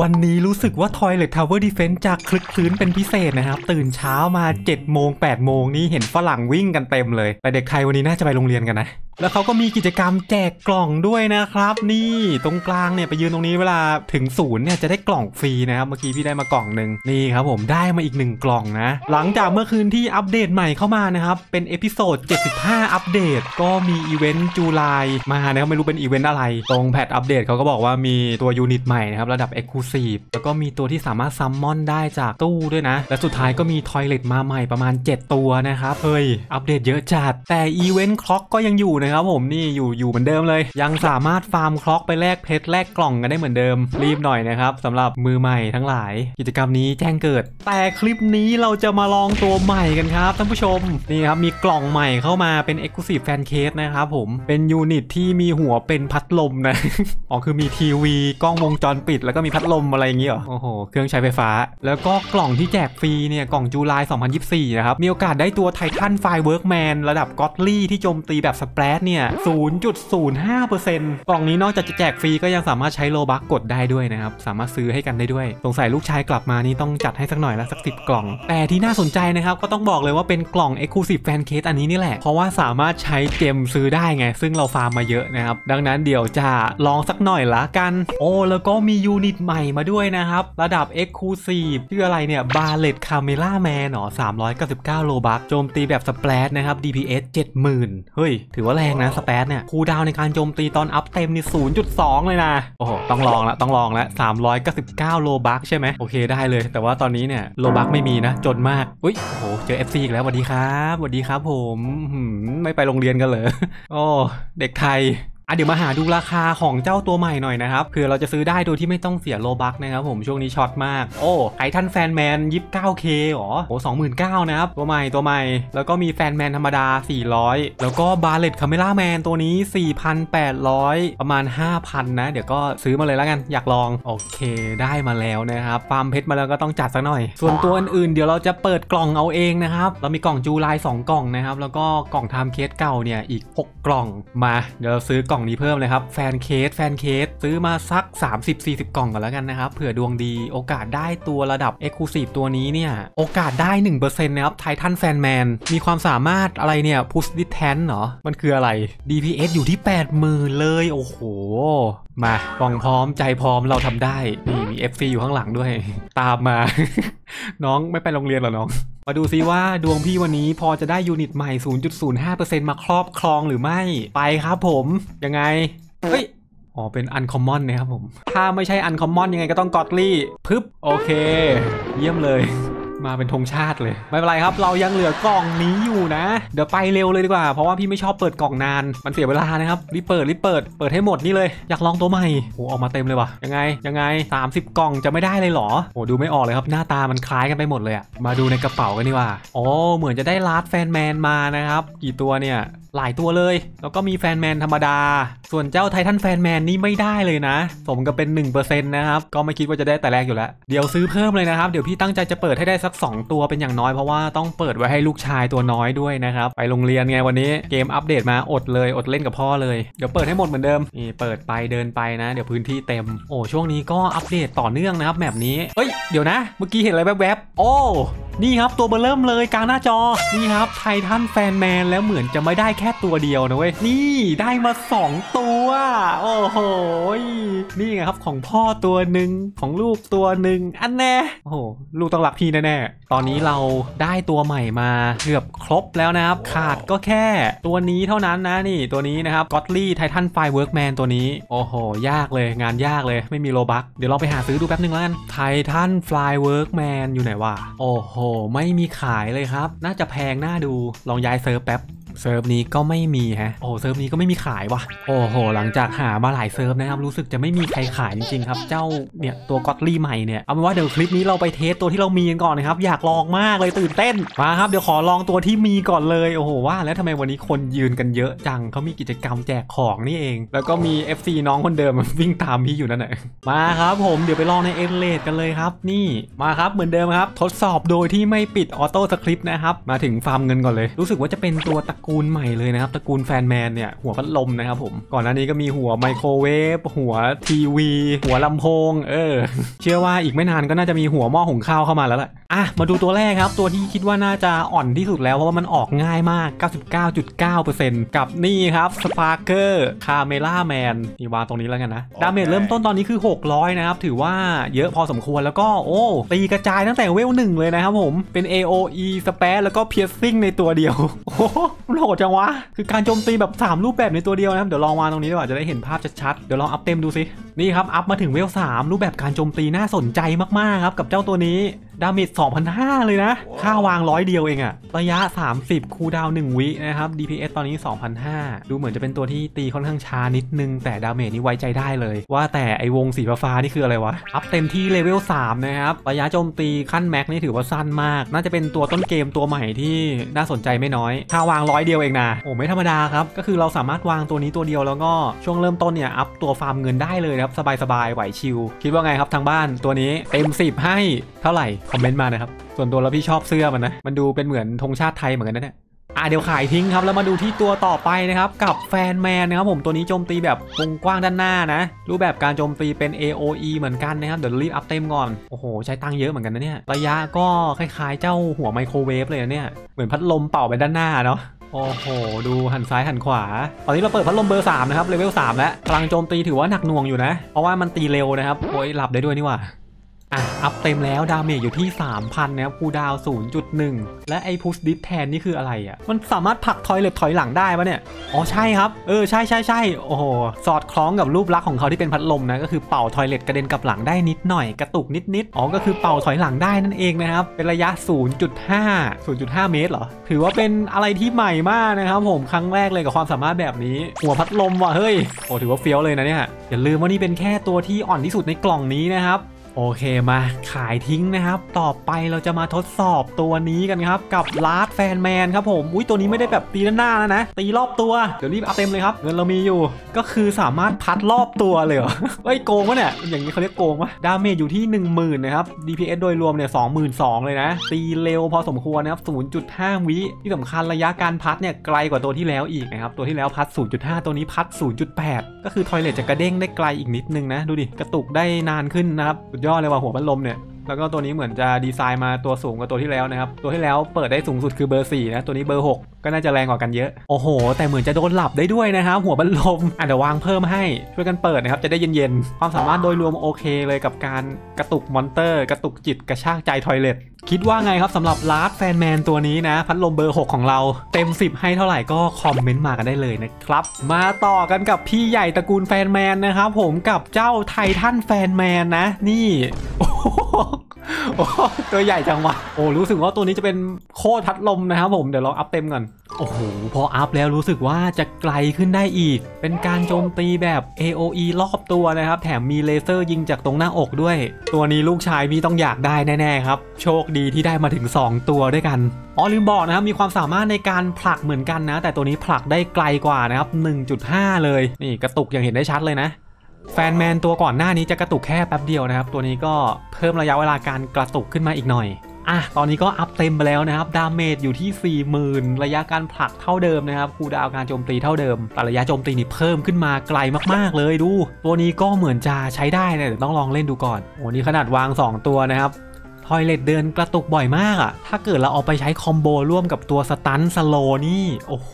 วันนี้รู้สึกว่า Toilet Tower Defense จะคึกครื้นเป็นพิเศษนะครับ ตื่นเช้ามา7โมง8โมงนี่เห็นฝรั่งวิ่งกันเต็มเลย แต่เด็กไทยวันนี้น่าจะไปโรงเรียนกันนะแล้วเขาก็มีกิจกรรมแจกกล่องด้วยนะครับ นี่ตรงกลางเนี่ยไปยืนตรงนี้เวลาถึงศูนย์เนี่ยจะได้กล่องฟรีนะครับเมื่อกี้พี่ได้มากล่องหนึ่งนี่ครับผมได้มาอีกหนึ่งกล่องนะ หลังจากเมื่อคืนที่อัปเดตใหม่เข้ามานะครับ เป็น episode 75 อัปเดต ก็มีอีเวนต์ Julyมานะครับไม่รู้เป็นอีเวนต์อะไร ตรง patch อัปเดตเขาก็บอกว่ามีตัว unit ใหม่นะครับระดับ Exclusive แล้วก็มีตัวที่สามารถ summon ได้จากตู้ด้วยนะ และสุดท้ายก็มี toilet มาใหม่ประมาณ 7 ตัวนะครับเฮ้ยอัปเดตเยอะจัดแต่อีเวนต์ clock ก็ยังอยู่นะครับผมนี่อยู่อยู่เหมือนเดิมเลย ยังสามารถฟาร์ม clock ไปแลกเพชรแลกกล่องกันได้เหมือนเดิม รีบหน่อยนะครับสำหรับมือใหม่ทั้งหลาย กิจกรรมนี้แจ้งเกิด แต่คลิปนี้เราจะมาลองตัวใหม่กันครับท่านผู้ชมนี่ครับมีกล่องใหม่เข้ามาเป็น Exclusive Fan Case นะครับผมเป็น unit ที่มีหัวเป็นพัดลมนะอ๋อคือมีทีวีกล้องวงจรปิด แล้วก็มีพัดลมอะไรอย่างเงี้ยเหรอโอ้โหเครื่องใช้ไฟฟ้า แล้วก็กล่องที่แจกฟรีเนี่ยกล่อง July 2024 นะครับมีโอกาสได้ตัว Titan Firework Man ระดับ Godly ที่โจมตีแบบ spread เนี่ย 0.05%กล่องนี้นอกจากจะแจกฟรีก็ยังสามารถใช้ Robux กดได้ด้วยนะครับ สามารถซื้อให้กันได้ด้วย สงสัยลูกชายกลับมานี่ต้องจัดให้สักหน่อยละสักสิบกล่อง แต่ที่น่าสนใจนะครับ ก็ต้องบอกเลยว่าเป็นกล่อง Exclusive Fan Case อันนี้นี่แหละ เพราะว่าสามารถใช้ gem ซื้อได้ไง ซึ่งเราฟาร์มมาเยอะนะครับ ดังนั้นเดี๋ยวจะลองสักหน่อยละกัน โอ้แล้วก็มี unit ใหม่มาด้วยนะครับ ระดับ Exclusive ชื่ออะไรเนี่ย Ballet Camera Man หรอ399 Robux โจมตีแบบ spread นะครับ DPS 70,000เฮ้ยถือว่าแรงนะ spread เนี่ย cooldown ในการโจมตีตอนอัพเต็มนี่0.2 เลยนะ โอ้โห ต้องลองละต้องลองละ399 Robux ใช่ไหมโอเคได้เลย แต่ว่าตอนนี้เนี่ย Robux ไม่มีนะ จนมากอุ้ยโอ้โหเจอ FC อีกแล้วสวัสดีครับสวัสดีครับผมไม่ไปโรงเรียนกันเลยอโอ้เด็กไทย อะเดี๋ยวมาหาดูราคาของเจ้าตัวใหม่หน่อยนะครับเผื่อเราจะซื้อได้โดยที่ไม่ต้องเสีย Robux นะครับผมช่วงนี้ช็อตมาก โอ้ Titan Fan Man 29K หรอโอ้29,000นะครับตัวใหม่ตัวใหม่ แล้วก็มี Fan Man ธรรมดา 400 แล้วก็ Ballet Camera Man ตัวนี้ 4,800 ประมาณ 5,000 นะ เดี๋ยวก็ซื้อมาเลยแล้วกันอยากลอง โอเคได้มาแล้วนะครับฟาร์มเพชรมาแล้วก็ต้องจัดสักหน่อย ส่วนตัวอื่นๆเดี๋ยวเราจะเปิดกล่องเอาเองนะครับเรามีกล่อง July 2กล่องนะครับแล้วก็กล่อง Time Case เก่าเนี่ยอีก 6 กล่องมา เดี๋ยวเราซื้อกล่องนี้เพิ่มเลยครับ Fan Case Fan Case ซื้อมาสัก 30-40 กล่องกันแล้วกันนะครับ เผื่อดวงดีโอกาสได้ตัวระดับ e x c l u s i v e ตัวนี้เนี่ย โอกาสได้ 1%นะครับ Titan Fan Man มีความสามารถอะไรเนี่ย push distance เหรอมันคืออะไร DPS อยู่ที่ 80,000 เลย โอ้โห มากล่องพร้อมใจพร้อมเราทำได้นี่ มี FC อยู่ข้างหลังด้วย ตามมา น้องไม่ไปโรงเรียนหรอน้อง มาดูซิว่าดวงพี่วันนี้พอจะได้ยูนิตใหม่ 0.05%มาครอบครองหรือไม่ ไปครับผมยังไง เฮ้ยอ๋อ เป็นอันคอมมอนนะครับผม ถ้าไม่ใช่อันคอมมอนยังไงก็ต้องกอดลี่ พึบ โอเค เยี่ยมเลย มาเป็นธงชาติเลย ไม่เป็นไรครับ เรายังเหลือกล่องนี้อยู่นะ เดี๋ยวไปเร็วเลยดีกว่า เพราะว่าพี่ไม่ชอบเปิดกล่องนาน มันเสียเวลานะครับ รีบเปิดรีบเปิด เปิดให้หมดนี่เลย อยากลองตัวใหม่โอ้ออกมาเต็มเลยว่ะ ยังไง ยังไง 30 กล่องจะไม่ได้เลยหรอโอ้ดูไม่ออกเลยครับ หน้าตามันคล้ายกันไปหมดเลยอะมาดูในกระเป๋ากันดีกว่า อ๋อ เหมือนจะได้ Large Fan Man มานะครับ กี่ตัวเนี่ย หลายตัวเลย แล้วก็มี Fan Man ธรรมดา ส่วนเจ้า Titan Fan Man นี่ไม่ได้เลยนะ สมกับเป็น 1%นะครับ ก็ไม่คิดว่าจะได้แต่แรกอยู่แล้ว เดี๋ยวซื้อเพิ่มเลยนะครับ เดี๋ยวพี่ตั้งใจจะเปิดให้ได้สัก 2 ตัวเป็นอย่างน้อยเพราะว่าต้องเปิดไว้ให้ลูกชายตัวน้อยด้วยนะครับ ไปโรงเรียนไงวันนี้เกมอัปเดตมาอดเลยอดเล่นกับพ่อเลย เดี๋ยวเปิดให้หมดเหมือนเดิม นี่เปิดไปเดินไปนะ เดี๋ยวพื้นที่เต็ม โอ้ช่วงนี้ก็อัปเดตต่อเนื่องนะครับแบบนี้ เอ้ยเดี๋ยวนะ เมื่อกี้เห็นอะไรแวบๆ โอ้ นี่ครับตัวเบอร์เริ่มเลยกลางหน้าจอ นี่ครับ Titan Fan Man แล้วเหมือนจะไม่ได้แค่ตัวเดียวนะเว้ย นี่ได้มา 2 ตัว โอ้โห นี่ไงครับของพ่อตัวหนึ่งของลูกตัวหนึ่งอันแน่ โอ้โห ลูกต้องรักพี่แน่ๆ ตอนนี้เราได้ตัวใหม่มาเกือบครบแล้วนะครับ ขาดก็แค่ตัวนี้เท่านั้นนะนี่ตัวนี้นะครับ Godly Titan Firework Man ตัวนี้ โอ้โห ยากเลยงานยากเลยไม่มี Robux เดี๋ยวลองไปหาซื้อดูแป๊บนึงแล้วกันไททัน Firework Man อยู่ไหนวะโอ้โห ไม่มีขายเลยครับ น่าจะแพงน่าดูลองย้ายเซิร์ฟแป๊บ เซิร์ฟนี้ก็ไม่มีฮะ โอ้เซิร์ฟนี้ก็ไม่มีขายว่ะ โอ้โห หลังจากหามาหลายเซิร์ฟนะครับ รู้สึกจะไม่มีใครขายจริงๆครับ เจ้าเนี่ยตัว Godly ใหม่เนี่ย เอาเป็นว่าเดี๋ยวคลิปนี้เราไป test ตัวที่เรามีกันก่อนนะครับ อยากลองมากเลยตื่นเต้น มาครับ เดี๋ยวขอลองตัวที่มีก่อนเลย โอ้โหว่า แล้วทำไมวันนี้คนยืนกันเยอะจังเขามีกิจกรรมแจกของนี่เอง แล้วก็มี FC น้องคนเดิมวิ่งตามพี่อยู่นั่นแหละมาครับผมเดี๋ยวไปลองใน Endless กันเลยครับ นี่มาครับเหมือนเดิมครับ ทดสอบโดยที่ไม่ปิด auto skip นะครับมาถึงฟาร์มเงินก่อนเลย รู้สึกว่าจะเป็นตัวตระกูลใหม่เลยนะครับตระกูล Fan Man เนี่ยหัวพัดลมนะครับผมก่อนหน้านี้ก็มีหัวไมโครเวฟหัวทีวี หัวลำโพง เออ เชื่อว่าอีกไม่นานก็น่าจะมีหัวหม้อหุงข้าวเข้ามาแล้วล่ะอะมาดูตัวแรกครับ ตัวที่คิดว่าน่าจะอ่อนที่สุดแล้ว เพราะว่ามันออกง่ายมาก 99.9%กับนี่ครับ Sparkler Cameraman นี่วางตรงนี้แล้วกันนะ damage เริ่มต้นตอนนี้คือ 600 นะครับ ถือว่าเยอะพอสมควรแล้วก็โอ้ตีกระจายตั้งแต่เวล 1เลยนะครับผมเป็น AOE spread แล้วก็ piercing ในตัวเดียวโอ้โหดจังวะ คือการโจมตีแบบ 3 รูปแบบในตัวเดียวนะครับ เดี๋ยวลองวางตรงนี้ดีกว่าจะได้เห็นภาพชัดๆ เดี๋ยวลองอัพเต็มดูสินี่ครับ อัพมาถึงเวล3รูปแบบการโจมตีน่าสนใจมากๆครับ กับเจ้าตัวนี้ damage 2,500เลยนะ ค่าวางร้อยเดียวเองอะระยะ 30 cooldown 1วินะครับ DPS ตอนนี้2,500ดูเหมือนจะเป็นตัวที่ตีค่อนข้างช้านิดนึง แต่ damage นี่ไว้ใจได้เลย ว่าแต่ไอวงสีฟ้าๆนี่คืออะไรวะ อัพเต็มที่เลเวล3นะครับ ระยะโจมตีขั้นแม็กนี่ถือว่าสั้นมาก น่าจะเป็นตัวต้นเกมตัวใหม่ที่น่าสนใจไม่น้อย ค่าวางร้อยเดียวเองนะ โอ้ไม่ธรรมดาครับ ก็คือเราสามารถวางตัวนี้ตัวเดียวแล้วก็ช่วงเริ่มต้นเนี่ยอัพตัวฟาร์มเงินได้เลยนะครับ สบายๆไหว chill คิดว่าไงครับทางบ้านตัวนี้เต็ม 10 ให้เท่าไหร่ คอมเมนต์มานะครับ ส่วนตัวแล้วพี่ชอบเสื้อมันนะ มันดูเป็นเหมือนธงชาติไทยเหมือนกันนะเนี่ยอะเดี๋ยวขายทิ้งครับแล้วมาดูที่ตัวต่อไปนะครับ กับ Fan Man นะครับผมตัวนี้โจมตีแบบวงกว้างด้านหน้านะ รูปแบบการโจมตีเป็น AOE เหมือนกันนะครับ เดี๋ยวรีบอัพเต็มก่อน โอ้โห ใช้ตังเยอะเหมือนกันนะเนี่ย ระยะก็คล้ายๆเจ้าหัวไมโครเวฟเลยนะเนี่ย เหมือนพัดลมเป่าไปด้านหน้าเนาะ โอ้โห ดูหันซ้ายหันขวา ตอนนี้เราเปิดพัดลมเบอร์3นะครับเลเวล3แล้วพลังโจมตีถือว่าหนักหน่วงอยู่นะ เพราะว่ามันตีเร็วนะครับโอ้ยหลับได้ด้วยนี่หว่า อะ อัพเต็มแล้ว damage อยู่ที่ 3,000 นะครับ cooldown 0.1 และไอ push distance นี่คืออะไรอะ มันสามารถผลัก toilet ถอยหลังได้ปะเนี่ย อ๋อ ใช่ครับ เออ ใช่ใช่ใช่โอ้โห สอดคล้องกับรูปลักษณ์ของเขาที่เป็นพัดลมนะ ก็คือเป่า toilet กระเด็นกลับหลังได้นิดหน่อย กระตุกนิดนิดๆอ๋อ ก็คือเป่าถอยหลังได้นั่นเองนะครับ เป็นระยะ 0.5 0.5 เมตรเหรอ ถือว่าเป็นอะไรที่ใหม่มากนะครับผม ครั้งแรกเลยกับความสามารถแบบนี้ หัวพัดลมว่ะ เฮ้ย โอ้ถือว่าเฟี้ยวเลยนะเนี่ย อย่าลืมว่านี่เป็นแค่ตัวที่อ่อนที่สุดในกล่องนี้นะครับ โอเคมาขายทิ้งนะครับ ต่อไปเราจะมาทดสอบตัวนี้กันครับ กับ Large Fan Man ครับผม อุ้ยตัวนี้ไม่ได้แบบตีด้านหน้าแล้วนะ ตีรอบตัว เดี๋ยวรีบเอาเต็มเลยครับ เงินเรามีอยู่ ก็คือสามารถพัดรอบตัวเลยเหรอเฮ้ยโกงว่ะเนี่ย อย่างนี้เขาเรียกโกงว่ะ damage อยู่ที่ 10,000นะครับ DPS โดยรวมเนี่ย22,000เลยนะ ตีเร็วพอสมควรนะครับ0.5 วิที่สำคัญระยะการพัดเนี่ยไกลกว่าตัวที่แล้วอีกนะครับ ตัวที่แล้วพัด 0.5 ตัวนี้พัด 0.8 ก็คือทอยเลทจะกระเด้งได้ไกลอีกนิดนึงนะ ดูดิ กระตุกได้นานขึ้นนะครับยอดเลยว่ะหัวพัดลมเนี่ย แล้วก็ตัวนี้เหมือนจะดีไซน์มาตัวสูงกว่าตัวที่แล้วนะครับ ตัวที่แล้วเปิดได้สูงสุดคือเบอร์4นะตัวนี้เบอร์ 6 ก็น่าจะแรงกว่ากันเยอะ โอ้โห แต่เหมือนจะโดนหลับได้ด้วยนะครับ หัวบันลมอะเดี๋ยววางเพิ่มให้ช่วยกันเปิดนะครับจะได้เย็นๆ ความสามารถโดยรวมโอเคเลยกับการกระตุก monster กระตุกจิตกระชากใจ toilet คิดว่าไงครับสำหรับ Large Fan Man ตัวนี้นะ พัดลมเบอร์ 6 ของเราเต็ม 10 ให้เท่าไหร่ก็คอมเมนต์มากันได้เลยนะครับ มาต่อกันกับพี่ใหญ่ตระกูล Fan Man นะครับผมกับเจ้า Titan Fan Man นะ นี่ โอ้ โอ้ตัวใหญ่จังวะโอ้รู้สึกว่าตัวนี้จะเป็นโคตรพัดลมนะครับผมเดี๋ยวลองอัพเต็มก่อนโอ้โหพออัพแล้วรู้สึกว่าจะไกลขึ้นได้อีก เป็นการโจมตีแบบ AOE รอบตัวนะครับ แถมมีเลเซอร์ยิงจากตรงหน้าอกด้วย ตัวนี้ลูกชายพี่ต้องอยากได้แน่ๆครับ โชคดีที่ได้มาถึง 2 ตัวด้วยกันอ๋อลืมบอกนะครับมีความสามารถในการผลักเหมือนกันนะ แต่ตัวนี้ผลักได้ไกลกว่านะครับ1.5 เลยนี่กระตุกอย่างเห็นได้ชัดเลยนะ แฟนแมนตัวก่อนหน้านี้จะกระตุกแค่แป๊บเดียวนะครับ ตัวนี้ก็เพิ่มระยะเวลาการกระตุกขึ้นมาอีกหน่อยอะตอนนี้ก็อัพเต็มไปแล้วนะครับ damage อยู่ที่ 40,000 ระยะการผลักเท่าเดิมนะครับ cooldown การโจมตีเท่าเดิม แต่ระยะโจมตีนี่เพิ่มขึ้นมาไกลมากๆเลยดู ตัวนี้ก็เหมือนจะใช้ได้นะเดี๋ยวต้องลองเล่นดูก่อน โอ้นี่ขนาดวาง 2 ตัวนะครับ toilet เดินกระตุกบ่อยมากอะถ้าเกิดเราเอาไปใช้ combo ร่วมกับตัว stun slow นี่ โอ้โห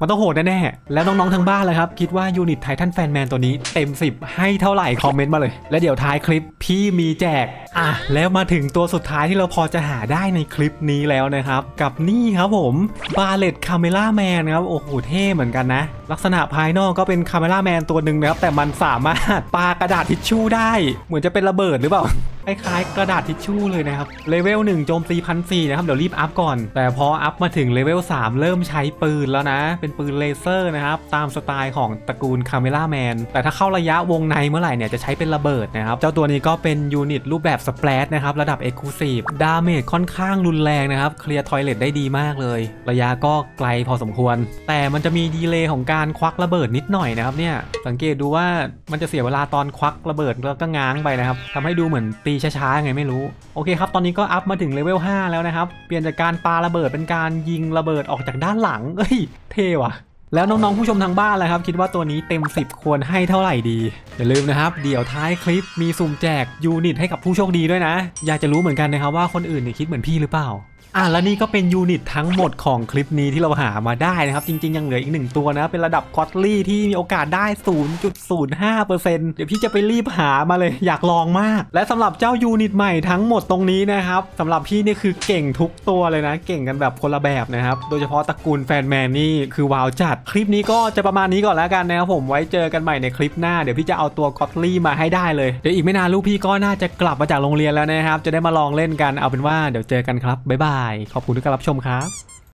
มันต้องโหดแน่ๆ แล้วน้องๆทางบ้านเลยครับ คิดว่า unit Titan Fan Man ตัวนี้เต็ม 10 ให้เท่าไหร่คอมเมนต์มาเลย และเดี๋ยวท้ายคลิปพี่มีแจก อะ แล้วมาถึงตัวสุดท้ายที่เราพอจะหาได้ในคลิปนี้แล้วนะครับ กับนี่ครับผมบาเลต Cameraman ครับ โอ้โห เท่เหมือนกันนะ ลักษณะภายนอกก็เป็น Cameraman ตัวหนึ่งนะครับ แต่มันสามารถปากระดาษทิชชู่ได้ เหมือนจะเป็นระเบิดหรือเปล่า คล้ายๆกระดาษทิชชู่เลยนะครับ เลเวล1โจมตีพันสี่นะครับ เดี๋ยวรีบอัพก่อน แต่พออัพมาถึงเลเวล3 เริ่มใช้ปืนแล้วนะ เป็นปืนเลเซอร์นะครับ ตามสไตล์ของตระกูล Cameraman แต่ถ้าเข้าระยะวงในเมื่อไหร่เนี่ยจะใช้เป็นระเบิดนะครับ เจ้าตัวนี้ก็เป็น unit รูปแบบ spread นะครับ ระดับ e x c l u s i v e damage ค่อนข้างรุนแรงนะครับ เคลียร์ toilet ได้ดีมากเลย ระยะก็ไกลพอสมควร แต่มันจะมีดีเลย์ของการควักระเบิดนิดหน่อยนะครับเนี่ย สังเกตดูว่ามันจะเสียเวลาตอนควักระเบิดแล้วก็ง้างไปนะครับทำให้ดูเหมือนตีช้าๆไงไม่รู้ โอเคครับ ตอนนี้ก็อัพมาถึงเลเวล 5 แล้วนะครับ เปลี่ยนจากการปาระเบิดเป็นการยิงระเบิดออกจากด้านหลัง เอ้ย เท่ว่ะ แล้วน้องๆผู้ชมทางบ้านเลยครับ คิดว่าตัวนี้เต็ม 10 ควรให้เท่าไหร่ดี อย่าลืมนะครับ เดี๋ยวท้ายคลิปมีสุ่มแจกยูนิตให้กับผู้โชคดีด้วยนะ อยากจะรู้เหมือนกันนะครับว่าคนอื่นเนี่ยคิดเหมือนพี่หรือเปล่า อะแล้วนี่ก็เป็น unit ทั้งหมดของคลิปนี้ที่เราหามาได้นะครับ จริง ๆ ยังเหลืออีกหนึ่งตัวนะ เป็นระดับ Godly ที่มีโอกาสได้ 0.05%เดี๋ยวพี่จะไปรีบหามาเลยอยากลองมาก และสำหรับเจ้า unit ใหม่ทั้งหมดตรงนี้นะครับสำหรับพี่นี่คือเก่งทุกตัวเลยนะ เก่งกันแบบคนละแบบนะครับ โดยเฉพาะตระกูล Fan Man นี่คือว้าวจัด คลิปนี้ก็จะประมาณนี้ก่อนแล้วกันนะครับผมไว้เจอกันใหม่ในคลิปหน้าเดี๋ยวพี่จะเอาตัว Godly มาให้ได้เลยเดี๋ยวอีกไม่นานลูกพี่ก็น่าจะกลับมาจากโรงเรียนแล้วนะครับจะได้มาลองเล่นกันเอาเป็นว่าเดี๋ยวเจอกันครับ bye byeขอบคุณทุกการรับชมครับ